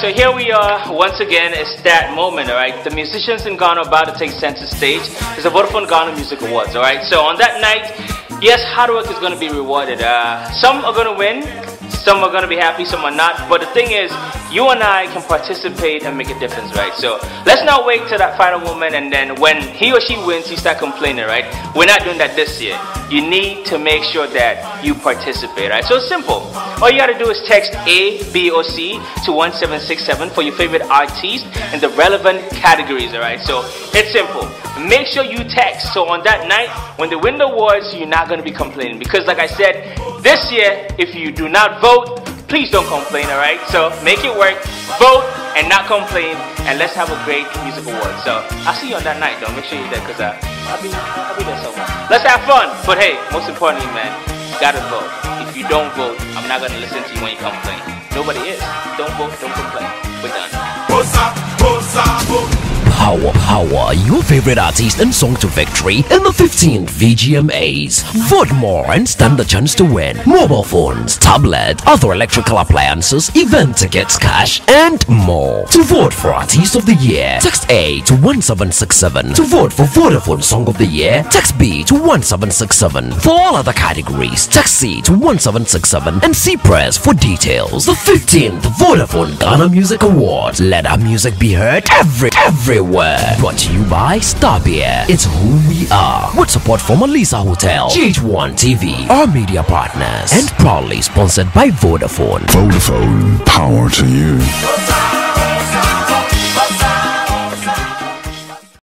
so here we are once again. It's that moment, all right? The musicians in Ghana are about to take center stage. It's the Vodafone Ghana Music Awards, all right? So on that night, yes, hard work is going to be rewarded. Uh, some are going to win, some are going to be happy, some are not. But the thing is, you and I can participate and make a difference, right? So let's not wait till that final moment and then when he or she wins, you start complaining, right? We're not doing that this year. You need to make sure that you participate, right? So it's simple. All you got to do is text A, B, or C to 1767 for your favorite artist and the relevant categories, all right? So it's simple. Make sure you text. So on that night, when the window awards, you're not to be complaining. Because like I said, this year, if you do not vote, please don't complain, alright? So make it work, vote, and not complain, and let's have a great music award. So I'll see you on that night, though. Make sure you're there, because uh, I'll, be, I'll be there somewhere. Let's have fun. But hey, most importantly, man, you gotta vote. If you don't vote, I'm not gonna listen to you when you complain. Nobody is. Don't vote, don't complain. We're done. Power Power, your favorite artist and song to victory in the 15th VGMAs. Vote more and stand a chance to win mobile phones, tablet, other electrical appliances, event tickets, cash, and more. To vote for Artist of the Year, text A to 1767. To vote for Vodafone Song of the Year, text B to 1767. For all other categories, text C to 1767 and C press for details. The 15th Vodafone Ghana Music Awards. Let our music be heard every everywhere Brought to you by Star Beer. It's who we are. With support from Alisa Hotel, GHOne TV, our media partners, and proudly sponsored by Vodafone. Vodafone, power to you.